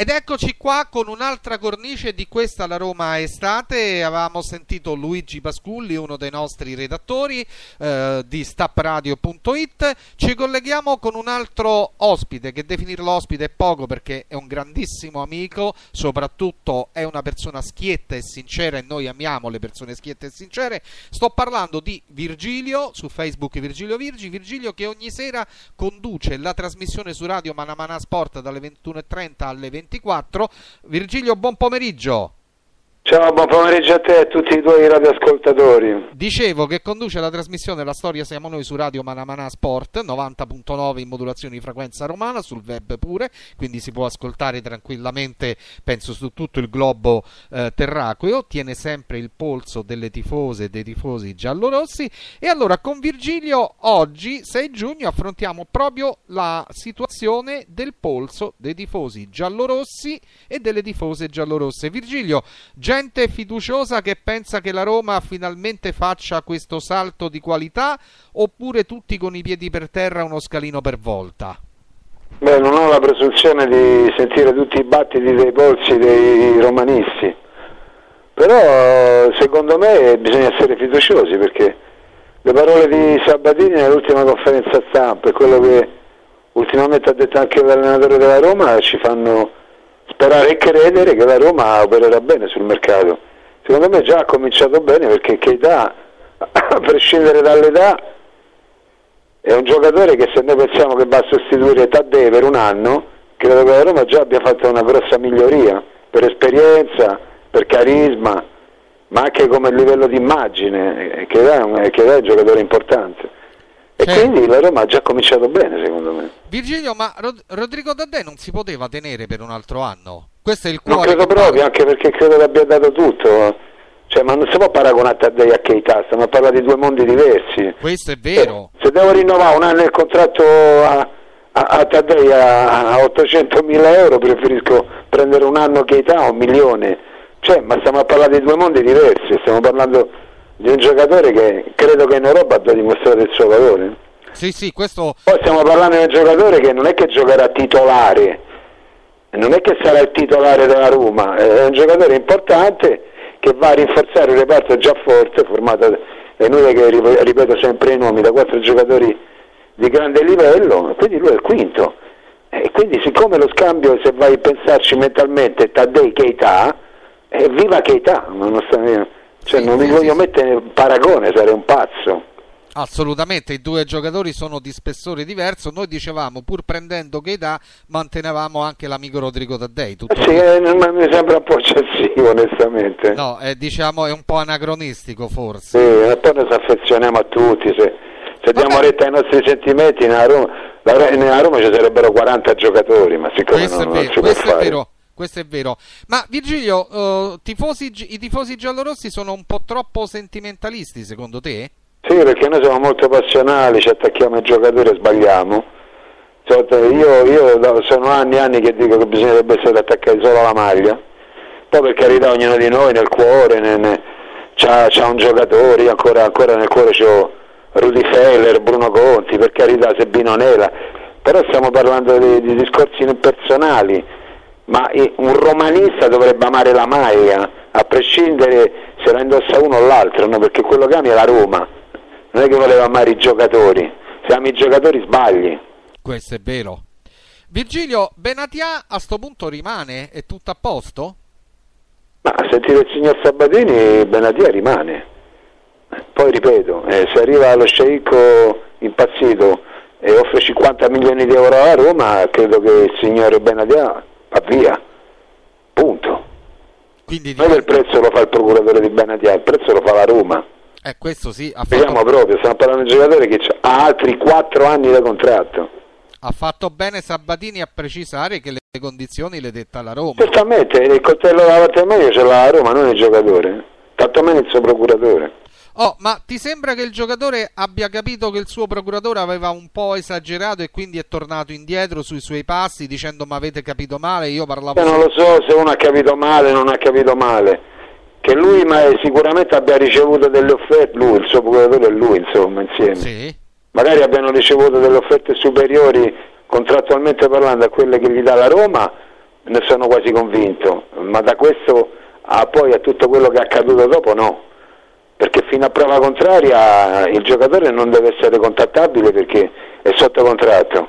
Ed eccoci qua con un'altra cornice di questa La Roma estate. Avevamo sentito Luigi Pasculli, uno dei nostri redattori eh, di stapradio.it. Ci colleghiamo con un altro ospite, che definirlo ospite è poco perché è un grandissimo amico, soprattutto è una persona schietta e sincera e noi amiamo le persone schiette e sincere. Sto parlando di Virgilio, su Facebook Virgilio Virgi, Virgilio che ogni sera conduce la trasmissione su Radio Manamana Sport dalle 21.30 alle 20 24. Virgilio, buon pomeriggio. Ciao, buon pomeriggio a te e a tutti i tuoi radioascoltatori. Dicevo che conduce la trasmissione La storia siamo noi su Radio Manamana Sport 90.9 in modulazione di frequenza romana, sul web pure, quindi si può ascoltare tranquillamente, penso su tutto il globo eh, terraqueo, tiene sempre il polso delle tifose e dei tifosi giallorossi e allora con Virgilio oggi 6 giugno affrontiamo proprio la situazione del polso dei tifosi giallorossi e delle tifose giallorosse. Virgilio, gente fiduciosa che pensa che la Roma finalmente faccia questo salto di qualità oppure tutti con i piedi per terra uno scalino per volta? Beh, non ho la presunzione di sentire tutti i battiti dei polsi dei romanisti, però secondo me bisogna essere fiduciosi perché le parole di Sabatini nell'ultima conferenza stampa e quello che ultimamente ha detto anche l'allenatore della Roma ci fanno sperare e credere che la Roma opererà bene sul mercato. Secondo me già ha cominciato bene perché Keita, a prescindere dall'età, è un giocatore che se noi pensiamo che va a sostituire Taddei per un anno, credo che la Roma già abbia fatto una grossa miglioria per esperienza, per carisma, ma anche come livello di immagine, che è è un giocatore importante. E certo. quindi la Roma ha già cominciato bene, secondo me. Virgilio, ma Rod- Rodrigo Daddè non si poteva tenere per un altro anno? Questo è il cuore. Non credo proprio, anche perché credo che abbia dato tutto. Cioè, ma non si può paragonare Taddei a Keita, stiamo a parlare di due mondi diversi. Questo è vero. Se, se devo rinnovare un anno il contratto a, a, a Taddei a, a 800 mila euro, preferisco prendere un anno Keita a un milione. Cioè, ma stiamo a parlare di due mondi diversi, stiamo parlando di un giocatore che credo che in Europa abbia dimostrato il suo valore. Sì, sì, questo... Poi stiamo parlando di un giocatore che non è che giocherà titolare, non è che sarà il titolare della Roma, è un giocatore importante che va a rinforzare un reparto già forte, formato, è inutile che ripeto sempre i nomi, da quattro giocatori di grande livello, quindi lui è il quinto. E quindi siccome lo scambio, se vai a pensarci mentalmente, è Taddei Keita, eh, viva Keita, non sta cioè, non mi voglio mettere in paragone, sarei un pazzo. Assolutamente, i due giocatori sono di spessore diverso. Noi dicevamo, pur prendendo Keita, mantenevamo anche l'amico Rodrigo Taddei. Tutto sì, eh, mi sembra un po' eccessivo, onestamente. No, è, diciamo, è un po' anacronistico, forse. Sì, e poi ci affezioniamo a tutti. Se, se diamo retta ai nostri sentimenti, nella Roma, nella Roma ci sarebbero 40 giocatori, ma siccome questo non, è vero, non questo è vero questo è vero. Ma Virgilio, uh, tifosi, i tifosi giallorossi sono un po' troppo sentimentalisti secondo te? Sì, perché noi siamo molto passionali, ci attacchiamo ai giocatori e sbagliamo. Cioè, io, io, sono anni e anni che dico che bisognerebbe essere attaccati solo alla maglia. Poi per carità ognuno di noi nel cuore c'ha, un giocatore, io ancora, ancora nel cuore ho Rudy Feller, Bruno Conti, per carità Sebino Nela, però stiamo parlando di, di discorsi personali ma un romanista dovrebbe amare la maglia, a prescindere se la indossa uno o l'altro, no? perché quello che ami è la Roma, non è che voleva amare i giocatori, se ami i giocatori sbagli. Questo è vero. Virgilio, Benatia a sto punto rimane? È tutto a posto? Ma a sentire il signor Sabatini, Benatia rimane. Poi ripeto, eh, se arriva lo sceicco impazzito e offre 50 milioni di euro a Roma, credo che il signor Benatia va via, punto. Quindi non il prezzo lo fa il procuratore di Benatia, il prezzo lo fa la Roma. Eh, questo sì, ha Vediamo fatto... proprio, stiamo parlando di un giocatore che ha altri 4 anni di contratto. Ha fatto bene Sabatini a precisare che le condizioni le detta la Roma. Certamente, il coltello davanti a me ce l'ha la Roma, non il giocatore, tanto meno il suo procuratore. Oh, ma ti sembra che il giocatore abbia capito che il suo procuratore aveva un po' esagerato e quindi è tornato indietro sui suoi passi dicendo ma avete capito male? Io parlavo... Eh, non lo so se uno ha capito male o non ha capito male. Che lui ma sicuramente abbia ricevuto delle offerte, lui, il suo procuratore e lui insomma insieme. Sì. Magari abbiano ricevuto delle offerte superiori contrattualmente parlando a quelle che gli dà la Roma ne sono quasi convinto, ma da questo a poi a tutto quello che è accaduto dopo no, perché fino a prova contraria il giocatore non deve essere contattabile perché è sotto contratto.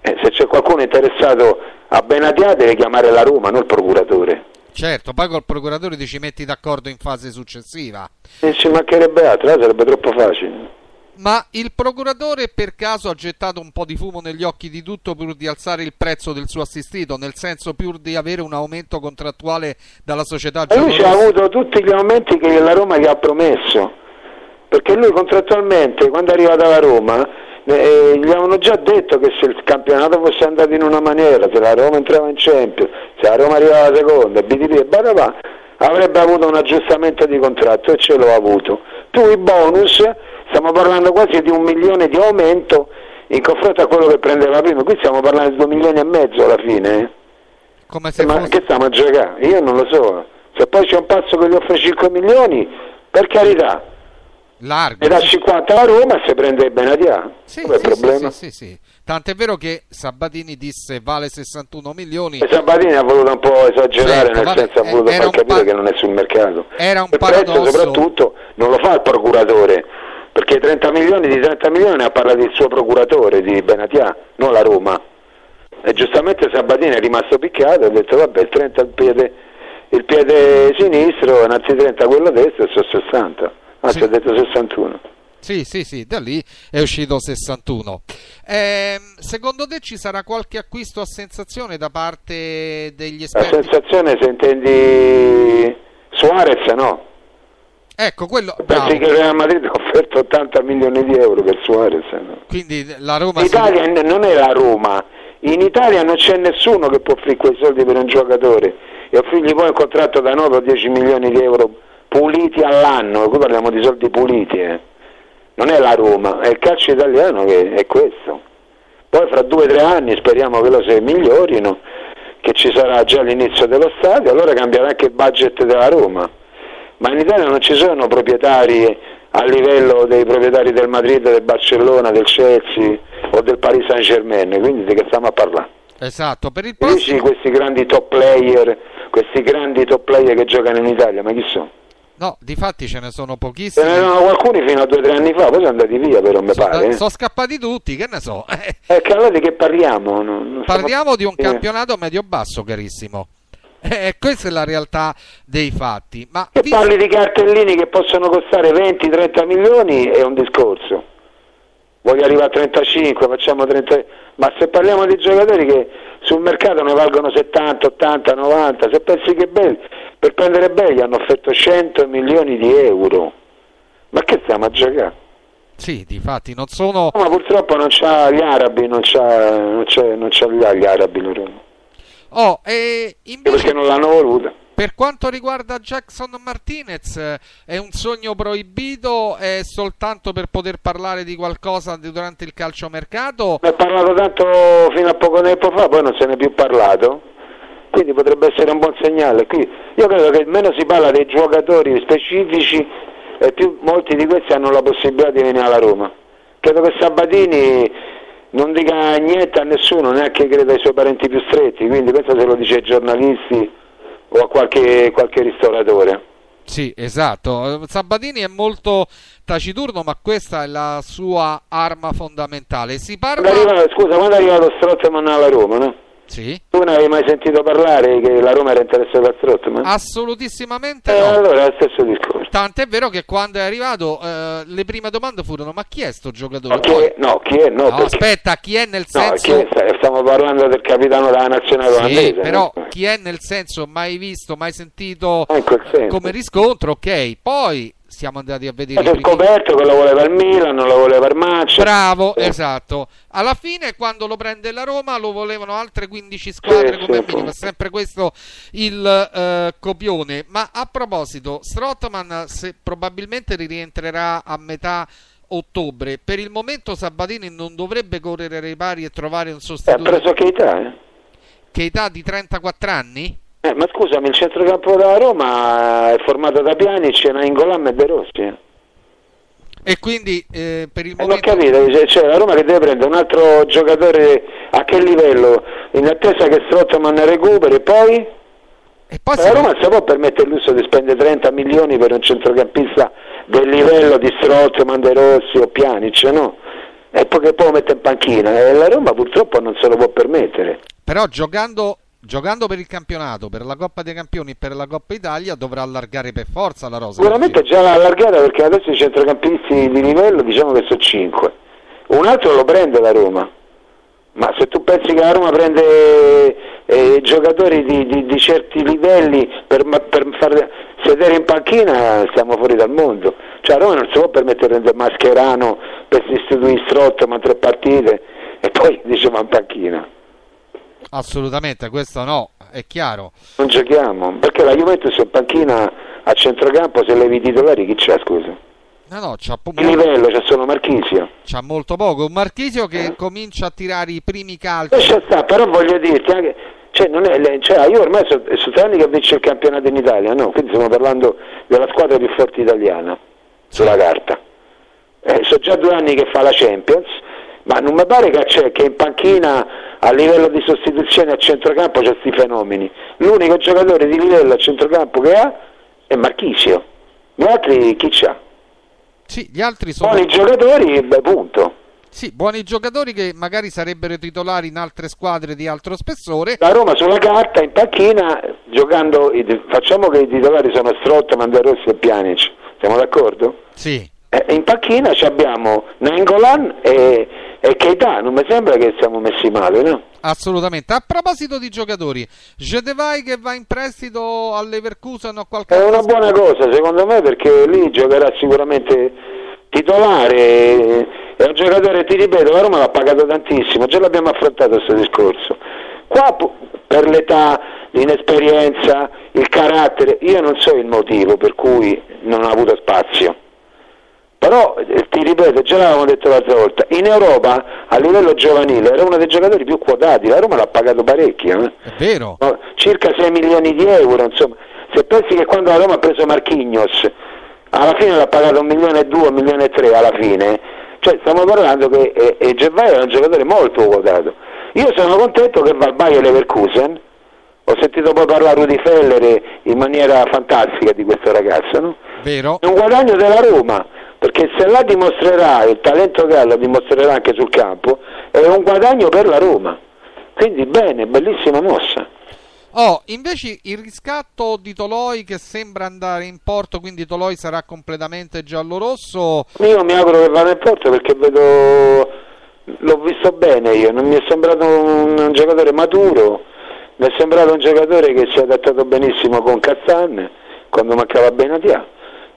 Eh, se c'è qualcuno interessato a Benatia deve chiamare la Roma, non il procuratore. Certo, poi col procuratore ti ci metti d'accordo in fase successiva. E ci mancherebbe altro, eh, sarebbe troppo facile. Ma il procuratore per caso ha gettato un po' di fumo negli occhi di tutto pur di alzare il prezzo del suo assistito, nel senso pur di avere un aumento contrattuale dalla società E lui ci ha avuto tutti gli aumenti che la Roma gli ha promesso, perché lui contrattualmente quando è arrivato alla Roma eh, gli avevano già detto che se il campionato fosse andato in una maniera, se la Roma entrava in Champions, se la Roma arrivava seconda, BTP e Barabà, avrebbe avuto un aggiustamento di contratto e ce l'ho avuto. Più i bonus, stiamo parlando quasi di un milione di aumento in confronto a quello che prendeva prima, qui stiamo parlando di due milioni e mezzo alla fine. eh. come se Ma fosse... che stiamo a giocare? Io non lo so. Se poi c'è un passo che gli offre 5 milioni, per carità, largo. dà sì. 50 a Roma e se prende Benatia. Sì, è sì, problema? sì, sì, sì. Tant'è vero che Sabatini disse vale 61 milioni. E Sabatini ha voluto un po' esagerare, Certo, nel vabbè, senso ha eh, voluto far capire pa- che non è sul mercato. Era un il prezzo paradosso. soprattutto non lo fa il procuratore, perché 30 milioni di 30 milioni ne ha parlato il suo procuratore di Benatia, non la Roma. E giustamente Sabatini è rimasto picchiato e ha detto vabbè il 30 il piede, il piede sinistro, anzi 30 quello destro e sono 60. Anzi Sì. ha detto 61. Sì, sì, sì, da lì è uscito 61. Ehm, secondo te ci sarà qualche acquisto a sensazione da parte degli La esperti? sensazione se intendi Suarez no. Ecco, quello Pensi che il Real Madrid ha offerto 80 milioni di euro per Suarez? no? Quindi la Roma In si- non è la Roma, in Italia non c'è nessuno che può offrire quei soldi per un giocatore e offrirgli poi un contratto da 9 o 10 milioni di euro puliti all'anno, qui parliamo di soldi puliti, eh. non è la Roma, è il calcio italiano che è questo. Poi fra due o tre anni speriamo che lo se migliorino, che ci sarà già l'inizio dello stadio, allora cambierà anche il budget della Roma. Ma in Italia non ci sono proprietari a livello dei proprietari del Madrid, del Barcellona, del Chelsea o del Paris Saint Germain, quindi di che stiamo a parlare? Esatto, per il Dici prossimo questi grandi top player, questi grandi top player che giocano in Italia, ma chi sono? No, difatti ce ne sono Ce pochissimi. n'erano alcuni fino a due o tre anni fa, poi sono andati via però mi Sono, pare. eh. sono scappati tutti, che ne so. Eh, che allora di che parliamo? Non- non Parliamo stiamo- di un campionato medio-basso, carissimo. Eh, questa è la realtà dei fatti. Ma Che visto- parli di cartellini che possono costare 20-30 milioni è un discorso. Voglio arrivare a 35, facciamo 30. Ma se parliamo di giocatori che sul mercato ne valgono 70, 80, 90, se pensi che belli, per prendere belli hanno offerto 100 milioni di euro. Ma che stiamo a giocare? Sì, difatti non sono... No, ma purtroppo non c'ha gli arabi, non c'ha, non c'ha, non c'ha gli arabi loro. Oh, e invece Perché non l'hanno voluta. per quanto riguarda Jackson Martinez, è un sogno proibito? È soltanto per poter parlare di qualcosa durante il calciomercato? Ne è parlato tanto fino a poco tempo fa, poi non se ne è più parlato. Quindi potrebbe essere un buon segnale. Qui, io credo che meno si parla dei giocatori specifici e più molti di questi hanno la possibilità di venire alla Roma. Credo che Sabatini non dica niente a nessuno, neanche credo ai suoi parenti più stretti, quindi penso se lo dice ai giornalisti o a qualche, qualche ristoratore. Sì, esatto. Sabatini è molto taciturno, ma questa è la sua arma fondamentale. Si Quando parla... è arrivato- scusa, quando è arrivato Strottman alla Roma, no? Sì? Tu ne avevi mai sentito parlare che la Roma era interessata a Strottman? Assolutissimamente Eh, no. allora è stesso discorso. Tant'è vero che quando è arrivato eh, le prime domande furono ma chi è sto giocatore? No, chi è? No, chi è? No, No, perché- aspetta, chi è nel no, senso... chi è? Stiamo parlando del capitano della nazionale Sì, olandese. però no? chi è nel senso mai visto, mai sentito in quel senso. come riscontro, ok. Poi siamo andati a vedere è scoperto che lo voleva il Milan, non lo voleva il Manchester. Bravo, Sì. esatto. Alla fine, quando lo prende la Roma, lo volevano altre 15 squadre Sì, come sì, minimo. È sempre questo il eh, copione. Ma a proposito, Strottman se probabilmente rientrerà a metà ottobre. Per il momento Sabatini non dovrebbe correre ai pari e trovare un Eh, ha sostituto. preso Keita, eh? Che età di 34 anni? Eh, ma scusami, il centrocampo della Roma è formato da Pjanic, Nainggolan e De Rossi. Eh, E quindi eh, per il non ho momento capito, cioè, la Roma che deve prendere un altro giocatore a che livello? in attesa che Strottman recuperi, poi... E poi La Roma si può permettere il lusso di spendere 30 milioni per un centrocampista del livello di Strottman, De Rossi o Pjanic, no? E poi che poi lo mette in panchina. E la Roma purtroppo non se lo può permettere. però giocando, giocando per il campionato, per la Coppa dei Campioni e per la Coppa Italia dovrà allargare per forza la rosa. Sicuramente già l'ha allargata perché adesso i centrocampisti di livello diciamo che sono 5. Un altro lo prende la Roma. Ma se tu pensi che la Roma prende eh, giocatori di, di- di certi livelli per, per far sedere in panchina, stiamo fuori dal mondo. Cioè la Roma non si può permettere di prendere Mascherano per sostituire Strotto ma tre partite e poi diciamo in panchina. Assolutamente, questo no, è chiaro. Non giochiamo, perché la Juventus in panchina a centrocampo se levi i titolari chi c'è scusa? No, no, c'ha, po- Il livello c'è solo Marchisio. c'ha molto poco. Un Marchisio che comincia a tirare i primi calci. Sta, però voglio dirti anche, cioè, non è, cioè, io ormai sono so tre anni che vince il campionato in Italia, no? Quindi stiamo parlando della squadra più forte italiana sulla carta. Eh, sono già due anni che fa la Champions, ma non mi pare che, c'è, che in panchina a livello di sostituzione a centrocampo c'è questi fenomeni. L'unico giocatore di livello a centrocampo che ha è Marchisio. Gli altri chi c'ha? Sì, gli altri sono Buoni giocatori, beh, punto. sì, buoni giocatori che magari sarebbero titolari in altre squadre di altro spessore. La Roma sulla carta in panchina giocando facciamo che i titolari sono Strotta, Manderossi e Pjanic siamo d'accordo? Sì, Eh, in panchina ci abbiamo Nangolan e, e Keita non mi sembra che siamo messi male no? assolutamente. A proposito di giocatori, Jedevai che va in prestito all'Everkusen o qualche è una buona cosa secondo me perché lì giocherà sicuramente titolare è un giocatore ti ripeto la Roma l'ha pagato tantissimo già l'abbiamo affrontato questo discorso qua per l'età l'inesperienza il carattere io non so il motivo per cui non ha avuto spazio Però eh, ti ripeto, già l'avevamo detto l'altra volta, in Europa a livello giovanile era uno dei giocatori più quotati, la Roma l'ha pagato parecchio, eh. È vero. Circa 6 milioni di euro, insomma. Se pensi che quando la Roma ha preso Marchignos, alla fine l'ha pagato un milione e due, un milione e tre alla fine, cioè stiamo parlando che eh, eh, Gervai era un giocatore molto quotato. Io sono contento che va Bayer Leverkusen, ho sentito poi parlare Rudy Feller in maniera fantastica di questo ragazzo, no? Vero? È un guadagno della Roma, perché se la dimostrerà, il talento che ha lo dimostrerà anche sul campo, è un guadagno per la Roma. Quindi bene, bellissima mossa. Oh, invece il riscatto di Toloi che sembra andare in porto, quindi Toloi sarà completamente giallo-rosso. Io mi auguro che vada in porto perché vedo, l'ho visto bene io, non mi è sembrato un, un giocatore maturo, mi è sembrato un giocatore che si è adattato benissimo con Castan quando mancava Benatia.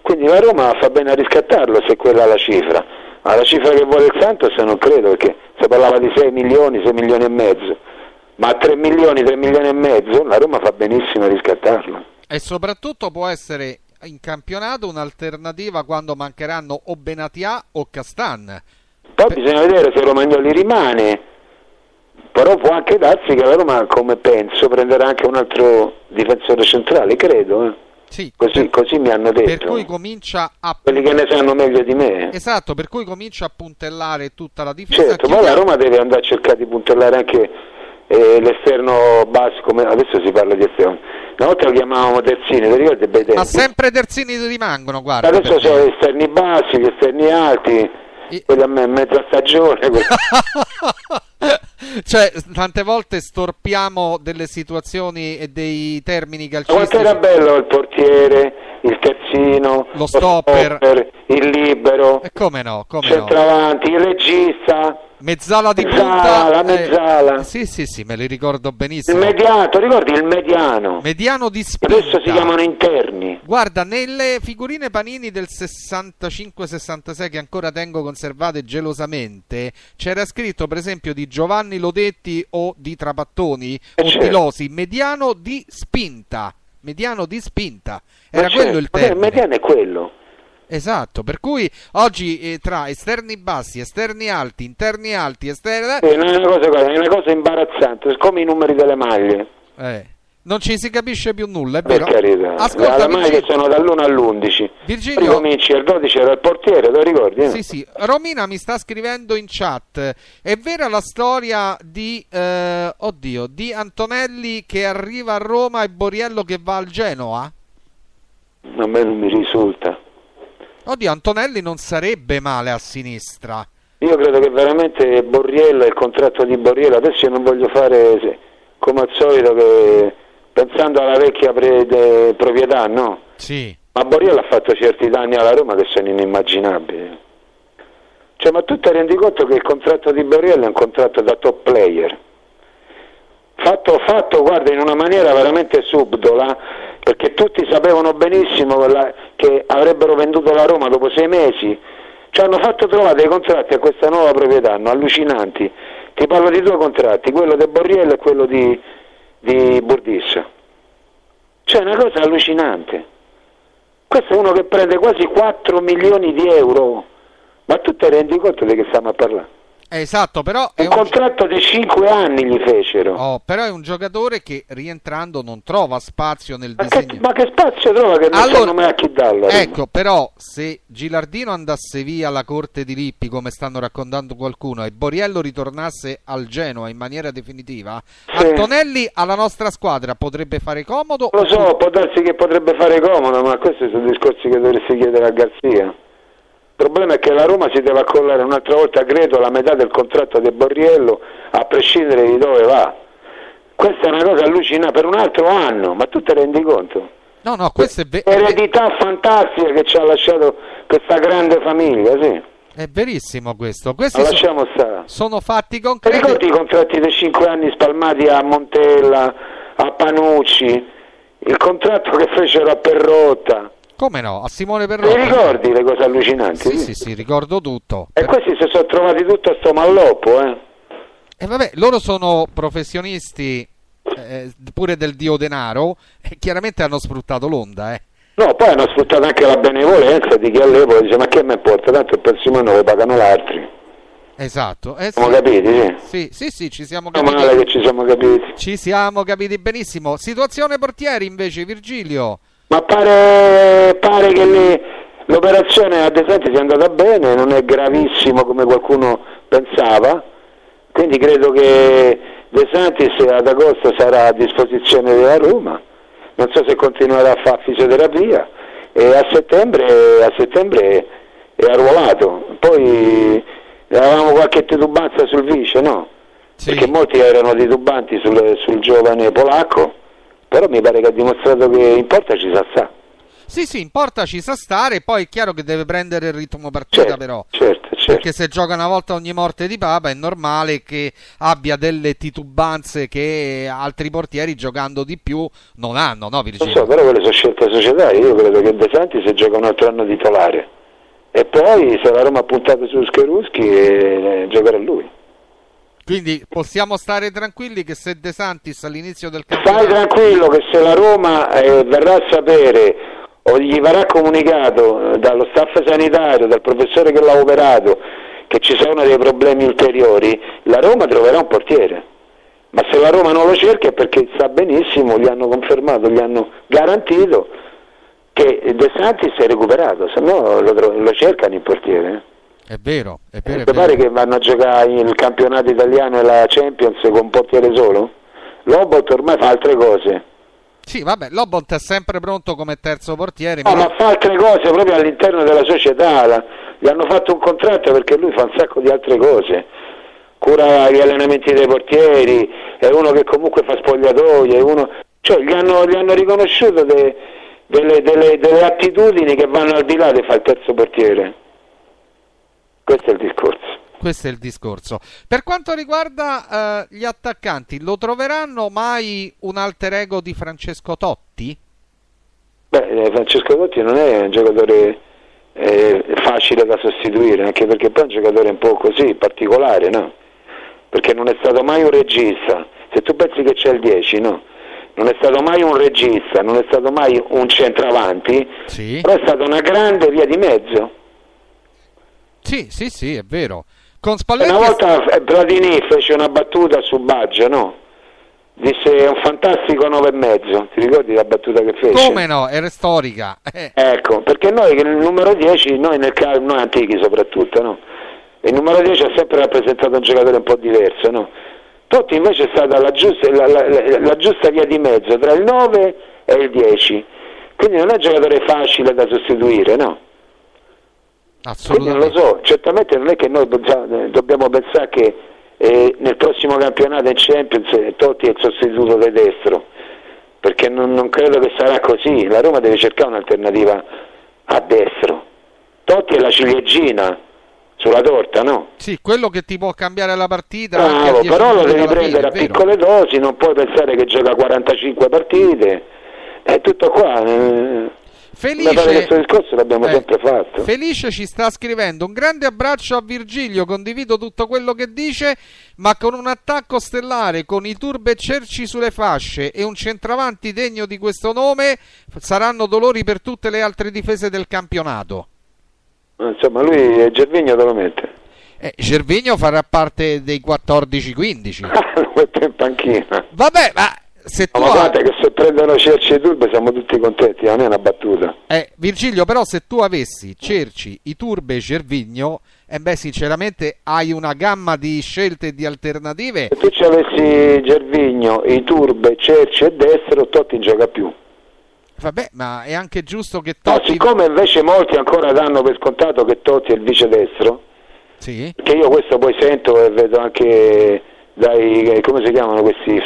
Quindi la Roma fa bene a riscattarlo se quella è la cifra. Ma la cifra che vuole il Santos non credo perché si parlava di 6 milioni, 6 milioni e mezzo. Ma a 3 milioni, 3 milioni e mezzo la Roma fa benissimo a riscattarlo. E soprattutto può essere in campionato un'alternativa quando mancheranno o Benatia o Castan. Poi bisogna vedere se Romagnoli rimane, però può anche darsi che la Roma, come penso, prenderà anche un altro difensore centrale, credo. eh. Sì, Così, così mi hanno per detto. cui comincia a Quelli che ne sanno meglio di me. Esatto, per cui comincia a puntellare tutta la difesa. Certo, poi la Roma deve andare a cercare di puntellare anche eh, l'esterno basso, come adesso si parla di esterno. Una volta lo chiamavamo terzini, ti ricordi bei tempi? Ma sempre terzini rimangono, guarda. Adesso per sono gli esterni bassi, gli esterni alti, I- quelli a me- mezza stagione. cioè, tante volte storpiamo delle situazioni e dei termini calcistici. Quanto era bello il portiere, il terzino, Lo stopper. il libero, E come no, come no. centravanti, il regista, Mezzala di Mezzala, punta. la eh, mezzala. sì, sì, sì, me li ricordo il benissimo. mediato, ricordi il mediano? Mediano di spinta. Adesso si chiamano interni. Guarda, nelle figurine panini del 65-66 che ancora tengo conservate gelosamente, c'era scritto per esempio di Giovanni Lodetti o di Trapattoni Eh, o di certo. Losi, mediano di spinta. Mediano di spinta. Ma Era certo, quello il termine. Il mediano è quello. Esatto, per cui oggi eh, tra esterni bassi, esterni alti, interni alti, esterni... Eh, è una cosa, è una cosa imbarazzante, come i numeri delle maglie. Eh, non ci si capisce più nulla, è Per vero? carità. Ascolta, maglia Virgilio, sono dall'1 all'11. Virgilio- Ricominci al 12 era il portiere, lo ricordi? no? Sì, sì. Romina mi sta scrivendo in chat. È vera la storia di eh, oddio, di Antonelli che arriva a Roma e Boriello che va al Genoa? A me non mi risulta. Oddio, Antonelli non sarebbe male a sinistra. Io credo che veramente Borriello il contratto di Borriello, adesso io non voglio fare come al solito che pensando alla vecchia pre- de- proprietà, no? Sì. Ma Borriello ha fatto certi danni alla Roma che sono inimmaginabili. Cioè, ma tu ti rendi conto che il contratto di Borriello è un contratto da top player? Fatto, fatto, guarda, in una maniera veramente subdola, perché tutti sapevano benissimo che avrebbero venduto la Roma dopo sei mesi. Ci hanno fatto trovare dei contratti a questa nuova proprietà, no? allucinanti. Ti parlo di due contratti, quello di Borriello e quello di, di Burdissa. Cioè, una cosa allucinante. Questo è uno che prende quasi 4 milioni di euro. Ma tu ti rendi conto di che stiamo a parlare? Esatto, però è Un un, contratto di 5 anni gli fecero. oh, però è un giocatore che rientrando non trova spazio nel Ma che, disegno. ma che spazio trova che non Allora, mai a chi darlo? Ecco, però se Gilardino andasse via alla corte di Lippi, come stanno raccontando qualcuno, e Boriello ritornasse al Genoa in maniera definitiva, Sì. Antonelli alla nostra squadra potrebbe fare comodo? Lo so, può darsi che potrebbe fare comodo, ma questi sono discorsi che dovresti chiedere a Garzia. Il problema è che la Roma si deve accollare un'altra volta, credo, la metà del contratto di Borriello, a prescindere di dove va. Questa è una cosa allucinante per un altro anno, ma tu ti rendi conto? No, no, questo è, ve- Eredità fantastica che ci ha lasciato questa grande famiglia, sì. è verissimo questo. Ma Questi so- lasciamo stare. sono fatti Ti concreti. ricordi i contratti dei 5 anni spalmati a Montella, a Panucci, il contratto che fecero a Perrotta? Come no? A Simone Ti Perrotta. ricordi le cose allucinanti? Sì, sì, sì, ricordo tutto. E questi si sono trovati tutto a sto malloppo, eh? E vabbè, loro sono professionisti eh, pure del dio denaro e chiaramente hanno sfruttato l'onda, eh. No, poi hanno sfruttato anche la benevolenza di chi all'epoca dice ma che me importa, tanto il prossimo anno lo pagano gli altri. Esatto. Eh, Siamo sì. capiti, sì. Sì, sì, sì, ci siamo capiti. male che ci siamo capiti. Ci siamo capiti benissimo. Situazione portieri invece, Virgilio. Ma pare, pare che le- l'operazione ad esempio sia andata bene, non è gravissimo come qualcuno pensava, quindi credo che De Santis ad agosto sarà a disposizione della Roma, non so se continuerà a fare fisioterapia e a settembre, a settembre è arruolato, poi avevamo qualche titubanza sul vice, no? Sì. Perché molti erano titubanti sul, sul giovane polacco, però mi pare che ha dimostrato che in porta ci sa sta. Sì, sì, in porta ci sa stare, poi è chiaro che deve prendere il ritmo partita Certo, però. certo, certo. Perché se gioca una volta ogni morte di papa è normale che abbia delle titubanze che altri portieri giocando di più non hanno, no Lo Virgilio? so, però quelle sono scelte societarie, io credo che De Santi se gioca un altro anno titolare. E poi se la Roma ha puntato su Scheruschi eh, giocherà lui. Quindi possiamo stare tranquilli che se De Santis all'inizio del Stai campionato tranquillo che se la Roma eh, verrà a sapere o gli verrà comunicato eh, dallo staff sanitario, dal professore che l'ha operato, che ci sono dei problemi ulteriori, la Roma troverà un portiere. Ma se la Roma non lo cerca è perché sa benissimo, gli hanno confermato, gli hanno garantito che De Santis è recuperato, se no lo, lo cercano il portiere. È vero, è vero, Mi pare che vanno a giocare il campionato italiano e la Champions con un portiere solo? Lobot ormai fa altre cose. Sì, vabbè, Lobont è sempre pronto come terzo portiere. No, mi- ma fa altre cose proprio all'interno della società. la- gli hanno fatto un contratto perché lui fa un sacco di altre cose. Cura gli allenamenti dei portieri, è uno che comunque fa spogliatoie, uno... cioè gli hanno, gli hanno riconosciuto de- delle, delle- delle attitudini che vanno al di là di fare il terzo portiere. Questo è il discorso. Questo è il discorso. Per quanto riguarda eh, gli attaccanti, lo troveranno mai un alter ego di Francesco Totti? Beh, eh, Francesco Totti non è un giocatore eh, facile da sostituire, anche perché poi è un giocatore un po' così, particolare, no? Perché non è stato mai un regista. Se tu pensi che c'è il 10, no? Non è stato mai un regista, non è stato mai un centravanti, Sì. però è stata una grande via di mezzo. Sì, sì, sì, è vero. Con Spalletti Una volta eh, Platini fece una battuta su Baggio, no? disse è un fantastico 9 e mezzo, ti ricordi la battuta che fece? Come no, era storica. Eh. Ecco, perché noi nel numero 10, noi nel noi antichi soprattutto, no? Il numero 10 ha sempre rappresentato un giocatore un po' diverso, no? Totti invece è stata la giusta, la, la, la, la giusta via di mezzo tra il 9 e il 10. Quindi non è un giocatore facile da sostituire, no? Quindi non lo so, certamente non è che noi dobbiamo pensare che eh, nel prossimo campionato in Champions eh, Totti è il sostituto di destro, perché non, non, credo che sarà così, la Roma deve cercare un'alternativa a destro. Totti è la ciliegina sulla torta, no? Sì, quello che ti può cambiare la partita. Bravo, però lo devi prendere a piccole dosi, non puoi pensare che gioca 45 partite, è tutto qua. Felice, questo discorso l'abbiamo eh, sempre fatto. Felice ci sta scrivendo un grande abbraccio a Virgilio, condivido tutto quello che dice, ma con un attacco stellare con i turbe cerci sulle fasce e un centravanti degno di questo nome saranno dolori per tutte le altre difese del campionato. Insomma, lui è Gervigno dove lo mette? Eh, Gervigno farà parte dei 14-15. lo mette in panchina. Vabbè, ma se tu ma guarda che se prendono Cerci e Turbe siamo tutti contenti, non è una battuta. Eh, Virgilio, però se tu avessi Cerci, i Turbe e Cervigno, eh beh, sinceramente hai una gamma di scelte e di alternative. Se tu ci avessi Gervigno, i Turbe, Cerci e Destro, Totti non gioca più. Vabbè, ma è anche giusto che Totti... No, siccome invece molti ancora danno per scontato che Totti è il vice destro, sì. che io questo poi sento e vedo anche dai, come si chiamano questi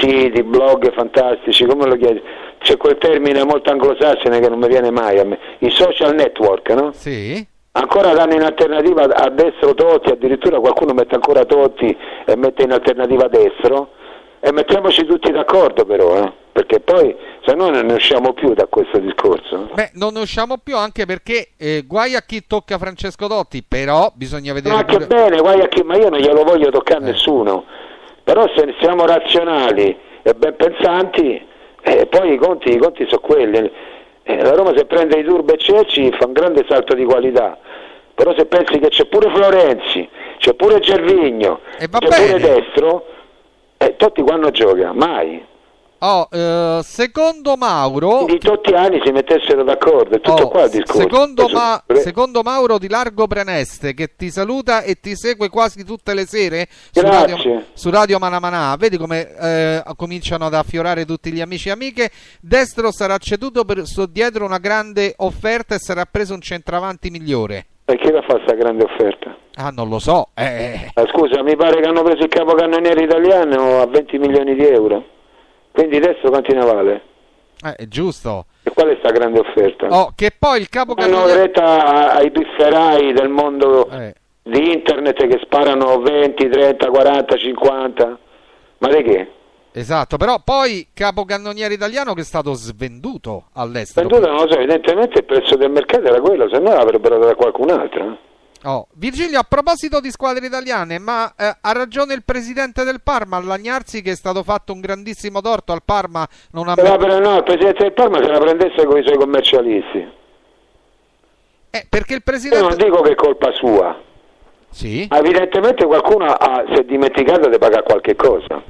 siti, blog fantastici, come lo chiedi? C'è quel termine molto anglosassone che non mi viene mai a me, i social network, no? Sì. Ancora danno in alternativa a destro Totti, addirittura qualcuno mette ancora Totti e mette in alternativa a destro, e mettiamoci tutti d'accordo però, eh? perché poi se no non ne usciamo più da questo discorso. Beh, non ne usciamo più anche perché eh, guai a chi tocca Francesco Dotti, però bisogna vedere... Ma che bene, guai a chi, ma io non glielo voglio toccare a eh. nessuno però se siamo razionali e ben pensanti, eh, poi i conti, i conti sono quelli. Eh, la Roma se prende i Turbo e Cecci fa un grande salto di qualità, però se pensi che c'è pure Florenzi, c'è pure Gervigno, c'è bene. pure Destro, eh, Totti quando gioca? Mai. Oh, eh, secondo Mauro di tutti gli anni si mettessero d'accordo è tutto oh, qua il discorso secondo, ma, secondo, Mauro di Largo Preneste che ti saluta e ti segue quasi tutte le sere su Radio, su Radio Manamanà vedi come eh, cominciano ad affiorare tutti gli amici e amiche Destro sarà ceduto per, dietro una grande offerta e sarà preso un centravanti migliore e chi la fa questa grande offerta? Ah, non lo so. Eh. Ah, scusa, mi pare che hanno preso il capocannoniere italiano a 20 milioni di euro. Quindi adesso quanti ne vale? Eh, è giusto. E qual è questa grande offerta? Oh, che poi il capo Hanno retta ai pifferai del mondo eh. di internet che sparano 20, 30, 40, 50. Ma di che? Esatto, però poi capocannoniere italiano che è stato svenduto all'estero. Svenduto non lo so, evidentemente il prezzo del mercato era quello, se no l'avrebbero dato a qualcun altro. Oh. Virgilio, a proposito di squadre italiane, ma eh, ha ragione il presidente del Parma a lagnarsi che è stato fatto un grandissimo torto al Parma. Non ha no, però no, il presidente del Parma se la prendesse con i suoi commercialisti. Eh, perché il presidente... Io non dico che è colpa sua. Sì. Ma evidentemente qualcuno ha, si è dimenticato di pagare qualche cosa.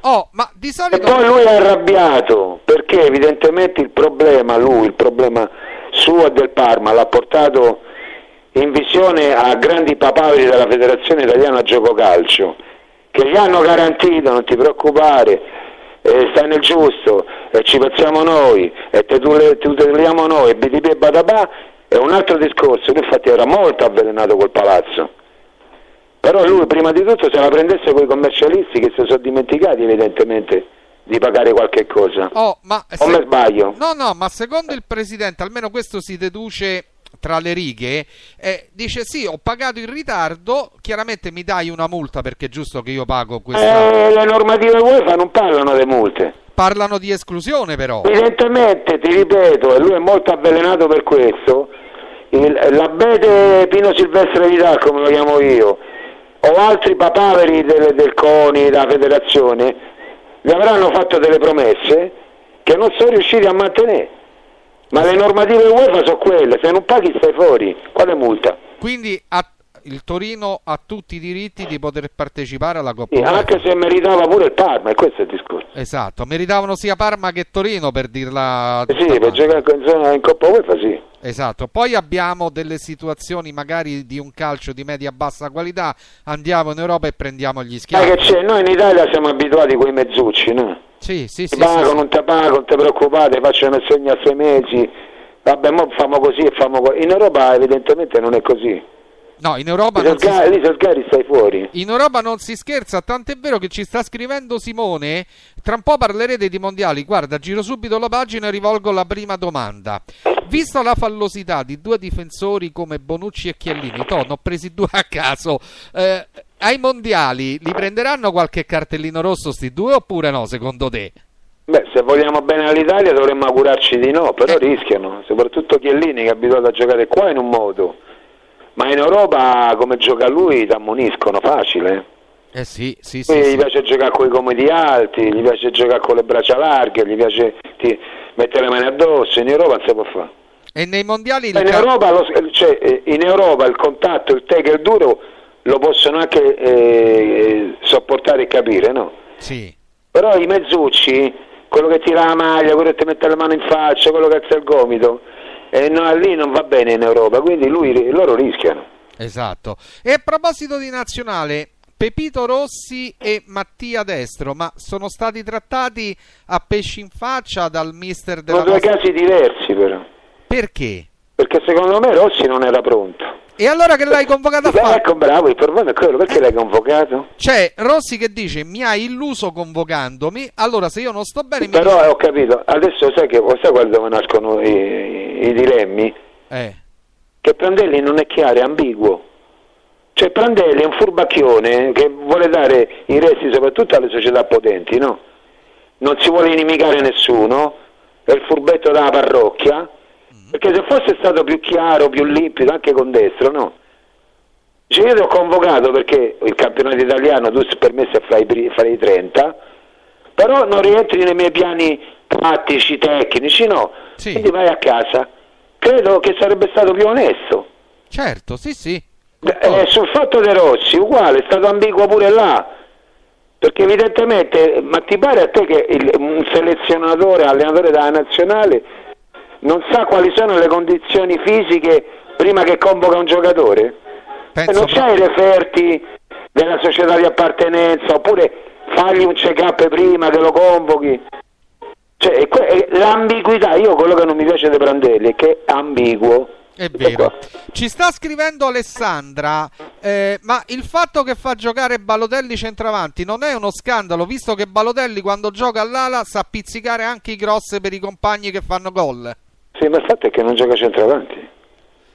Oh, ma di solito... E poi lui è arrabbiato perché evidentemente il problema, lui, il problema suo e del Parma l'ha portato in visione a grandi papaveri della Federazione Italiana Gioco Calcio che gli hanno garantito, non ti preoccupare, eh, stai nel giusto, eh, ci pensiamo noi, e te tuteliamo noi, BDB e Badabà, è un altro discorso, lui infatti era molto avvelenato quel palazzo. Però lui prima di tutto se la prendesse con i commercialisti che si sono dimenticati evidentemente di pagare qualche cosa. Oh, ma o me sbaglio? No, no, ma secondo il Presidente, almeno questo si deduce tra le righe, eh, dice sì, ho pagato in ritardo, chiaramente mi dai una multa perché è giusto che io pago questa... Eh, le normative UEFA non parlano di multe. Parlano di esclusione però. Evidentemente, ti ripeto, e lui è molto avvelenato per questo, l'abete Pino Silvestre Vidal, come lo chiamo io, o altri papaveri del, del CONI, della federazione, gli avranno fatto delle promesse che non sono riusciti a mantenere. Ma le normative UEFA sono quelle, se non paghi stai fuori, quale multa? Quindi a, il Torino ha tutti i diritti di poter partecipare alla Coppa Sì, anche se meritava pure il Parma, e questo è il discorso. Esatto, meritavano sia Parma che Torino per dirla Eh sì, per giocare in, zona- in Coppa UEFA sì. Esatto, poi abbiamo delle situazioni magari di un calcio di media-bassa qualità, andiamo in Europa e prendiamo gli Sai che schiavi. c'è? Noi in Italia siamo abituati a quei mezzucci, no? Sì, sì, Ti sì, pago, sì, non ti pago, non ti preoccupate, faccio una segna a sei mesi. Vabbè, mo famo così e famo così. In Europa evidentemente non è così. No, in Europa non si sgari, lì stai fuori. In Europa non si scherza, tant'è vero che ci sta scrivendo Simone. Tra un po' parlerete di mondiali. Guarda, giro subito la pagina e rivolgo la prima domanda. Visto la fallosità di due difensori come Bonucci e Chiellini, to, ho presi due a caso. eh, ai mondiali li prenderanno qualche cartellino rosso sti due oppure no, secondo te? Beh, se vogliamo bene all'Italia dovremmo augurarci di no, però Eh. rischiano, soprattutto Chiellini che è abituato a giocare qua in un modo. Ma in Europa come gioca lui ti ammoniscono facile. eh. Eh sì, sì, sì. Quindi sì. gli piace giocare con i comodi alti, gli piace giocare con le braccia larghe, gli piace ti- mettere le mani addosso, in Europa non si può fare. E nei mondiali In cal- Europa, lo- cioè, eh, in Europa il contatto, il tackle duro lo possono anche eh, sopportare e capire, no? Sì. Però i mezzucci, quello che tira la maglia, quello che ti mette le mani in faccia, quello che alza il gomito, eh, no, lì non va bene in Europa, quindi lui- loro rischiano. Esatto. E a proposito di nazionale, Pepito Rossi e Mattia Destro, ma sono stati trattati a pesci in faccia dal mister della Sono due nostra... casi diversi però, Perché? Perché secondo me Rossi non era pronto. E allora che l'hai convocato a Beh, fare? ecco, bravo, il problema è quello, perché l'hai convocato? C'è Rossi che dice mi ha illuso convocandomi, allora se io non sto bene mi Però eh, ho capito, adesso sai, che, sai qua dove nascono i, i dilemmi? Eh, Che Prandelli non è chiaro, è ambiguo. Cioè Prandelli è un furbacchione che vuole dare i resti soprattutto alle società potenti, no? Non si vuole inimicare nessuno, è il furbetto della parrocchia, perché se fosse stato più chiaro, più limpido, anche con destro, no? Dice io ti ho convocato perché il campionato italiano tu sei permesso a fare i, fare i 30, però non rientri nei miei piani tattici, tecnici, no? Sì. Quindi vai a casa. Credo che sarebbe stato più onesto. certo, sì sì. Eh, sul fatto dei Rossi, uguale, è stato ambiguo pure là. Perché evidentemente, ma ti pare a te che il- un selezionatore, allenatore della nazionale, non sa quali sono le condizioni fisiche prima che convoca un giocatore? Penso non c'ha i referti della società di appartenenza, oppure fagli un check-up prima che lo convochi. Cioè, l'ambiguità, io quello che non mi piace dei Prandelli è che è ambiguo. È vero. Ci sta scrivendo Alessandra, eh, ma il fatto che fa giocare Balotelli centravanti non è uno scandalo, visto che Balotelli quando gioca all'ala sa pizzicare anche i cross per i compagni che fanno gol. Sì, ma il fatto è che non gioca centravanti.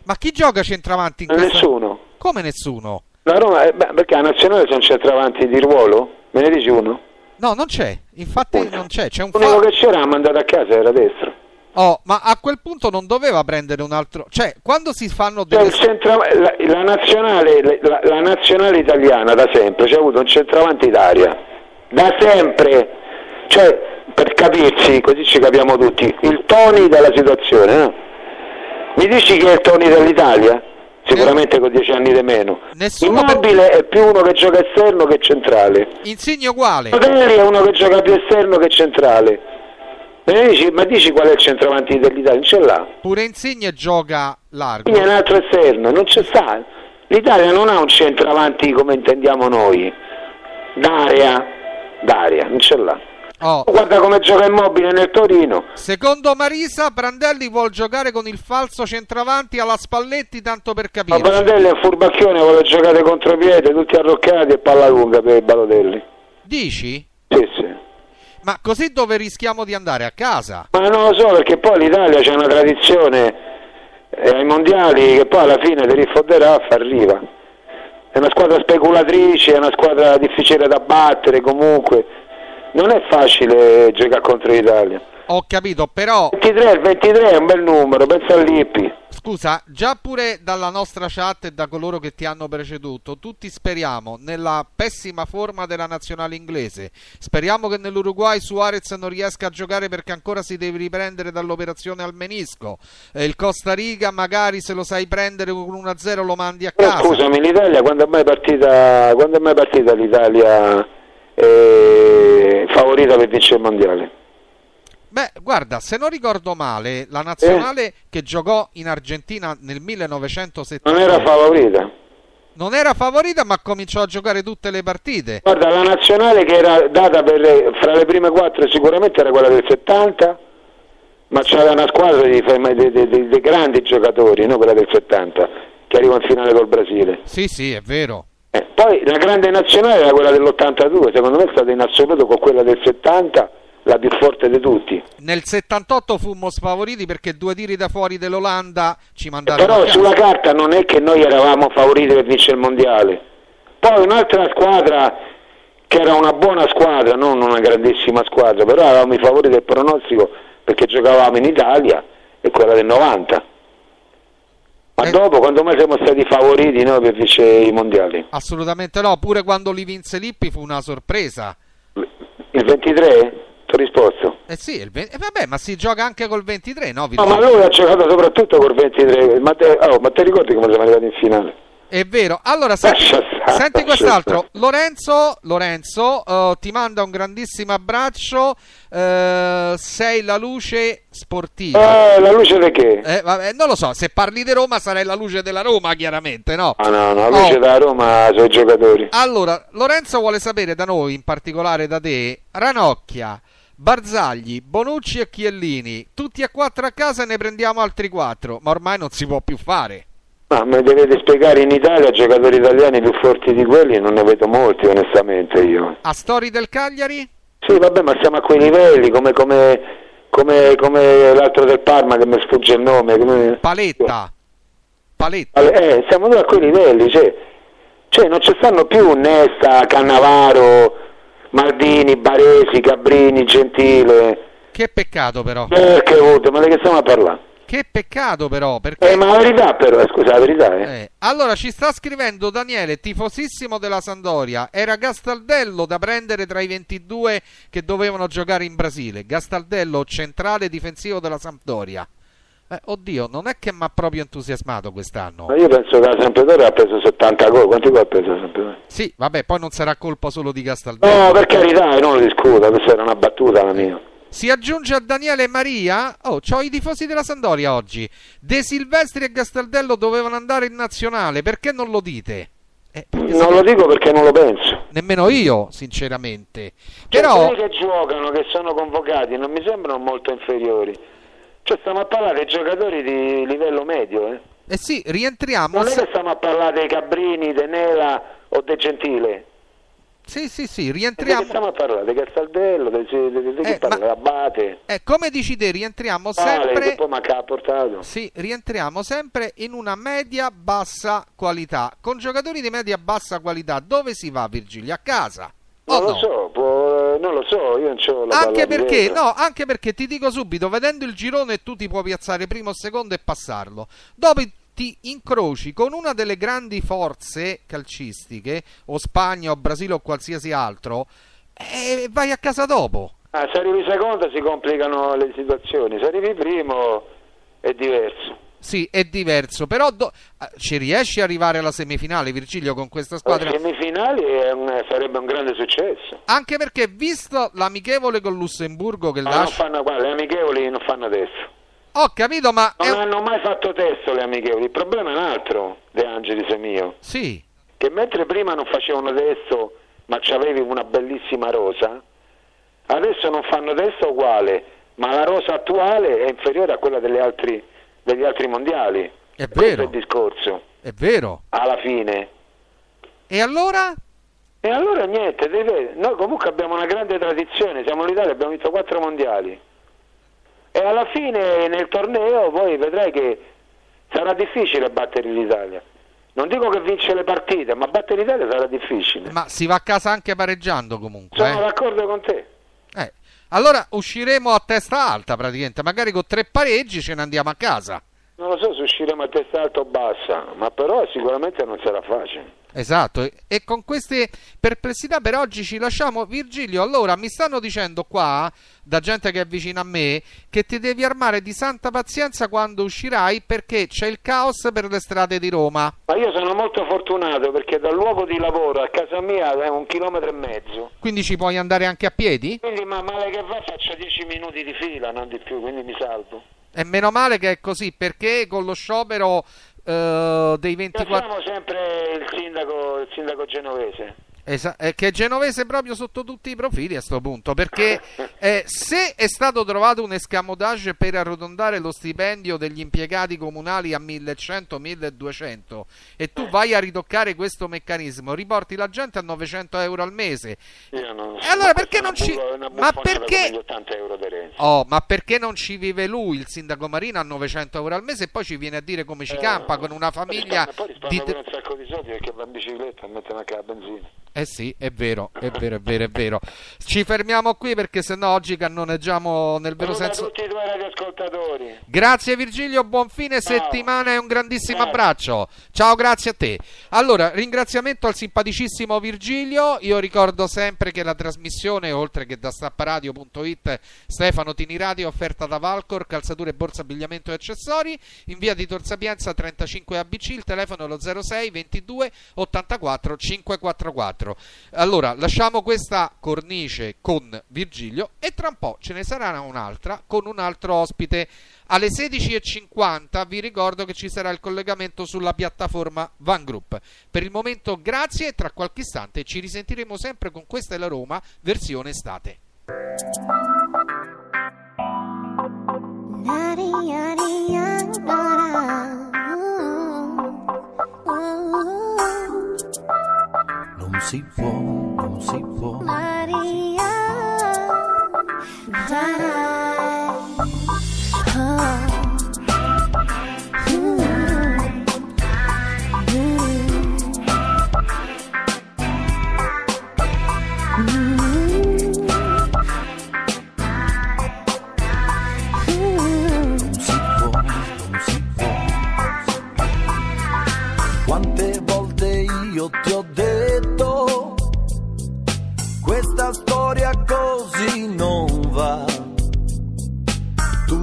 Ma chi gioca centravanti in questa... Nessuno. Come nessuno? La Roma, eh, beh, perché a nazionale sono centravanti di ruolo? Me ne dici uno? No, non c'è. Infatti non c'è, c'è un L'unico fa... che c'era ha mandato a casa era destro. Oh, ma a quel punto non doveva prendere un altro... Cioè, quando si fanno Cioè, delle... il centra- la, la nazionale, la, la nazionale italiana da sempre c'ha avuto un centravanti d'aria. Da sempre. Cioè, per capirci, così ci capiamo tutti, il Tony della situazione. no? Mi dici che è il Tony dell'Italia? Sicuramente con dieci anni di meno. Nessuno per- Immobile è più uno che gioca esterno che centrale. Insigne uguale. Modelli è uno che gioca più esterno che centrale. Ne dici, ma dici qual è il centravanti dell'Italia? Non ce l'ha. Pure Insigne gioca largo. Quindi è un altro esterno, non c'è sta. L'Italia non ha un centravanti come intendiamo noi. D'area, d'area, non ce l'ha. Oh, Guarda come gioca immobile nel Torino. secondo Marisa, Prandelli vuol giocare con il falso centravanti alla Spalletti tanto per Ma capire. Balotelli è un furbacchione, vuole giocare contropiede, tutti arroccati e palla lunga per i Balotelli. Dici? Sì, sì. Ma così dove rischiamo di andare a casa? Ma non lo so perché poi l'Italia c'è una tradizione eh, ai mondiali che poi alla fine ti rifodderà fa arriva. È una squadra speculatrice, è una squadra difficile da battere comunque. Non è facile giocare contro l'Italia. Ho capito, però 23, il 23 è un bel numero, pensa all'Ippi. scusa, già pure dalla nostra chat e da coloro che ti hanno preceduto, tutti speriamo nella pessima forma della nazionale inglese. Speriamo che nell'Uruguay Suarez non riesca a giocare perché ancora si deve riprendere dall'operazione al menisco. Eh, il Costa Rica magari se lo sai prendere con 1-0 lo mandi a Però casa. scusami, l'Italia quando è mai partita, quando è mai partita l'Italia eh, favorita per vincere il mondiale? Beh, guarda, se non ricordo male, la nazionale che giocò in Argentina nel 1970 Non era favorita. non era favorita, ma cominciò a giocare tutte le partite. Guarda, la nazionale che era data per, fra le prime quattro sicuramente era quella del 70, ma c'era una squadra di, di- di- di- di grandi giocatori, no? quella del 70, che arriva in finale col Brasile. Sì, sì, è vero. Eh, poi la grande nazionale era quella dell'82, secondo me è stata in assoluto con quella del 70 la più forte di tutti. Nel 78 fummo sfavoriti perché due tiri da fuori dell'Olanda ci mandarono a Però sulla carta non è che noi eravamo favoriti per vincere il mondiale. Poi un'altra squadra che era una buona squadra, non una grandissima squadra, però eravamo i favoriti del pronostico perché giocavamo in Italia e quella del 90. Ma Eh. dopo, quando mai siamo stati favoriti noi per vincere i mondiali? Assolutamente no, pure quando li vinse Lippi fu una sorpresa. Il 23? Ti ho risposto. Eh sì, il ve- eh vabbè, ma si gioca anche col 23, no? No, ma lui ha giocato soprattutto col 23. Ma te, oh, ma te ricordi come siamo arrivati in finale? È vero. Allora, senti, senti quest'altro. Lorenzo, Lorenzo eh, ti manda un grandissimo abbraccio. eh, sei la luce sportiva. Eh, la luce di che? Eh, vabbè, non lo so, se parli di Roma sarai la luce della Roma, chiaramente, no? Ah no, no, la luce Oh. da Roma sono i giocatori. Allora, Lorenzo vuole sapere da noi, in particolare da te, Ranocchia, Barzagli, Bonucci e Chiellini, tutti e quattro a casa e ne prendiamo altri quattro, ma ormai non si può più fare. Ma mi dovete spiegare in Italia giocatori italiani più forti di quelli, non ne vedo molti onestamente io. A Stori del Cagliari? Sì, vabbè, ma siamo a quei livelli, come, come, come, come l'altro del Parma che mi sfugge il nome. Come... Paletta. Paletta. Eh, siamo noi a quei livelli, cioè, cioè non ci stanno più Nesta, Cannavaro, Maldini, Baresi, Cabrini, Gentile. Che peccato però. Perché avuto, ma di che stiamo a parlare? Che peccato però, perché... Eh, ma la verità però, eh, scusa, la verità eh. Eh, allora ci sta scrivendo Daniele, tifosissimo della Sandoria. Era Gastaldello da prendere tra i 22 che dovevano giocare in Brasile. Gastaldello, centrale difensivo della Sampdoria. Eh, oddio, non è che mi ha proprio entusiasmato quest'anno. Ma io penso che la Sampdoria ha preso 70 gol, quanti gol ha preso la Sampdoria? Sì, vabbè, poi non sarà colpa solo di Gastaldello. No, per carità, io non lo discuto, questa era una battuta la mia. Si aggiunge a Daniele Maria. Oh, c'ho i tifosi della Sandoria oggi. De Silvestri e Gastaldello dovevano andare in nazionale. Perché non lo dite? Eh, Non lo dico perché non lo penso. Nemmeno io, sinceramente. Cioè, Però, quelli che giocano, che sono convocati, non mi sembrano molto inferiori. Cioè, stiamo a parlare di giocatori di livello medio, eh. eh sì, rientriamo. Non è che stiamo a parlare dei Cabrini, De Nela o De Gentile. Sì, sì, sì, Di che rientriamo. stiamo a parlare? Di Castaldello, di, di, di, di chi Eh, parla? ma- Abate, Eh, come dici te, rientriamo Vale, che sempre. poi Macca ha portato. Sì, rientriamo sempre in una media-bassa qualità. Con giocatori di media-bassa qualità, dove si va, Virgilio? A casa? Non lo no? so, può- non lo so, io non c'ho la Anche perché, no, anche perché ti dico subito, vedendo il girone tu ti puoi piazzare primo o secondo e passarlo. Dopo ti incroci con una delle grandi forze calcistiche, o Spagna o Brasile o qualsiasi altro, e vai a casa dopo. Ah, se arrivi secondo si complicano le situazioni, se arrivi primo è diverso. Sì, è diverso, però do- eh, ci riesci ad arrivare alla semifinale, Virgilio, con questa squadra? semifinali è un- sarebbe un grande successo. Anche perché, visto l'amichevole con Lussemburgo che non lascia... fanno, guarda, le amichevoli non fanno testo. Ho capito, ma... è Non un- hanno mai fatto testo le amichevoli. Il problema è un altro, De Angelis e mio. Sì, Che mentre prima non facevano testo, ma c'avevi una bellissima rosa, adesso non fanno testo uguale, ma la rosa attuale è inferiore a quella delle altri- degli altri mondiali. è Questo è vero, il discorso, è vero. alla fine. E allora? E allora niente, noi comunque abbiamo una grande tradizione, siamo l'Italia, abbiamo vinto quattro mondiali. E alla fine nel torneo poi vedrai che sarà difficile battere l'Italia. Non dico che vince le partite, ma battere l'Italia sarà difficile. Ma si va a casa anche pareggiando comunque. Sono eh? d'accordo con te. Eh, Allora usciremo a testa alta praticamente, magari con tre pareggi ce ne andiamo a casa. Non lo so se usciremo a testa alta o bassa, ma però sicuramente non sarà facile. Esatto, e con queste perplessità per oggi ci lasciamo. Virgilio, allora mi stanno dicendo qua, da gente che è vicina a me, che ti devi armare di santa pazienza quando uscirai perché c'è il caos per le strade di Roma. Ma io sono molto fortunato perché dal luogo di lavoro a casa mia è un chilometro e mezzo. Quindi ci puoi andare anche a piedi? Quindi ma male che va faccio 10 minuti di fila, non di più, quindi mi salvo. E meno male che è così, perché con lo sciopero uh, dei 24... Siamo sempre il sindaco, il sindaco genovese. Esa- eh, che è genovese proprio sotto tutti i profili a questo punto perché eh, se è stato trovato un escamotage per arrotondare lo stipendio degli impiegati comunali a 1100-1200 e tu vai a ritoccare questo meccanismo riporti la gente a 900 euro al mese. Non, e allora perché non ci ma perché oh, ma perché non ci vive lui il sindaco Marino a 900 euro al mese e poi ci viene a dire come ci eh, campa con una famiglia poi risparmia di... un sacco di soldi perché va in bicicletta e mette anche la benzina eh sì, è vero, è vero, è vero, è vero. Ci fermiamo qui perché sennò oggi cannoneggiamo nel vero Saluta senso. tutti i tuoi radioascoltatori. Grazie Virgilio, buon fine Ciao. settimana e un grandissimo Ciao. abbraccio. Ciao, grazie a te. Allora, ringraziamento al simpaticissimo Virgilio. Io ricordo sempre che la trasmissione, oltre che da stapparadio.it, Stefano Tini Radio, offerta da Valcor, calzature, borsa, abbigliamento e accessori, in via di Tor Sapienza 35 ABC, il telefono è lo 06 22 84 544. Allora, lasciamo questa cornice con Virgilio e tra un po' ce ne sarà un'altra con un altro ospite. Alle 16.50 vi ricordo che ci sarà il collegamento sulla piattaforma Van Group. Per il momento grazie e tra qualche istante ci risentiremo sempre con Questa è la Roma, versione estate. Non si può, non si può. Maria.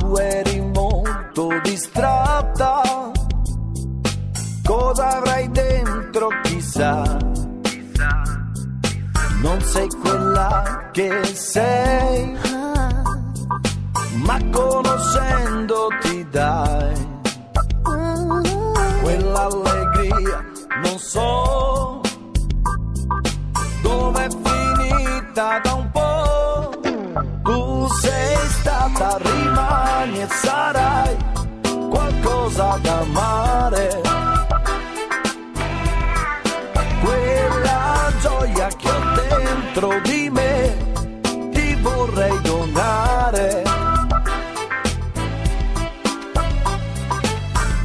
Tu eri molto distratta. Cosa avrai dentro chissà. Non sei quella che sei, ma conoscendoti dai sarai qualcosa da amare. Quella gioia che ho dentro di me ti vorrei donare.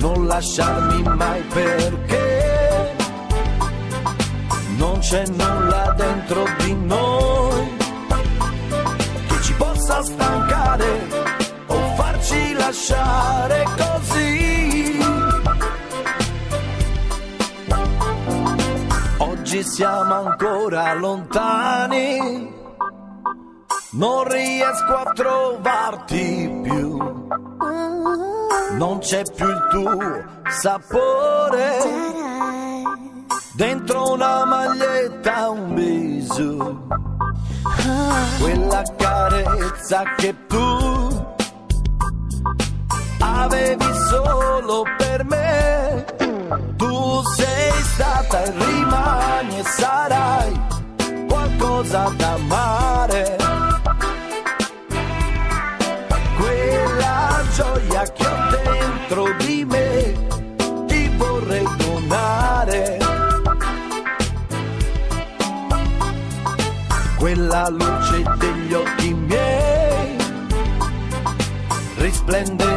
non lasciarmi mai perché non c'è nulla dentro di noi lasciare così. Oggi siamo ancora lontani, non riesco a trovarti più. Non c'è più il tuo sapore. Dentro una maglietta un viso quella carezza che tu avevi solo per me tu sei stata e rimani e sarai qualcosa da amare quella gioia che ho dentro di me ti vorrei donare. Quella luce degli occhi miei risplende